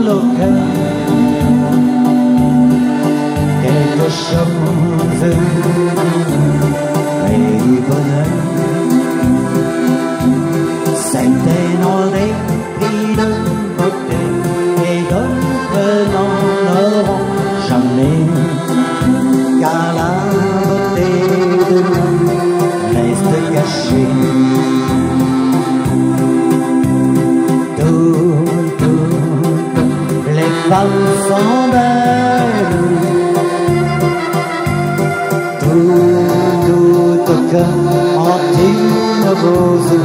local quelque chose l'alfabeto Tutto tocca a Dio Bosu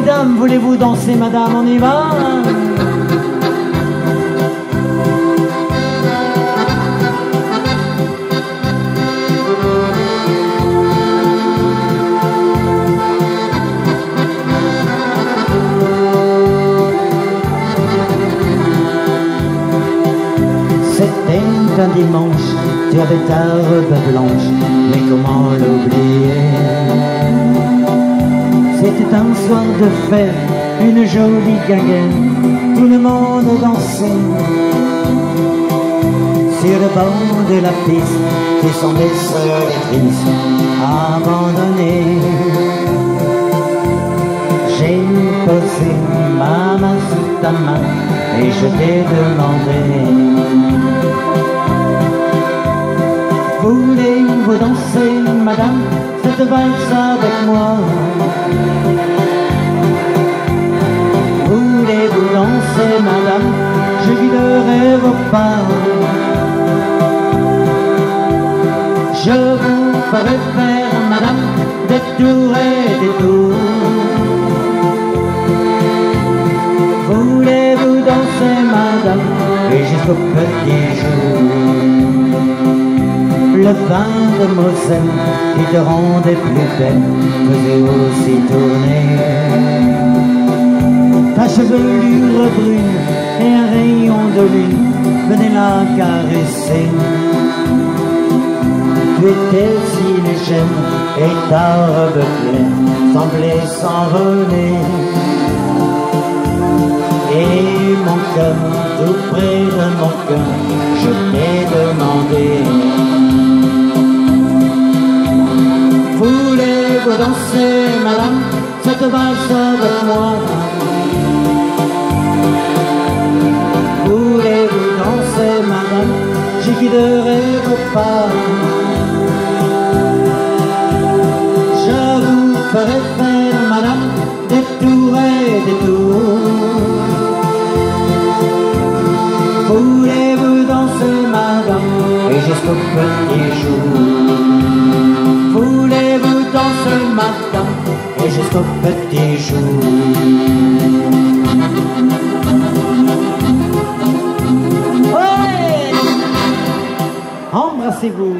mesdames. Voulez-vous danser, madame? On y va? C'était un dimanche, tu avais ta robe blanche, mais comment l'oublier? C'était un soir de fête, une jolie gaguette, tout le monde dansait. Sur le bord de la piste, tu semblais seul et triste, abandonné. J'ai posé ma main sous ta main et je t'ai demandé Voulez-vous danser, madame, avec moi. Voulez-vous danser, madame, je guiderai vos pas. Je vous ferai faire, madame, des tours et des tours. Voulez-vous danser, madame, et jusqu'au petit jour Le vin de Moselle qui te rendait plus belle faisait aussi tourner ta chevelure brune et un rayon de lune venait la caresser. Tu étais si légère et ta robe semblait s'envoler. Et mon cœur, tout près de mon cœur, je t'ai demandé Danser, madame, cette valse avec moi Voulez-vous danser, madame, je guiderai vos pas. Je vous ferai faire, madame, des tours et des tours. Voulez-vous danser, madame, et jusqu'au petit jour petit jour Ouais Embrassez-vous.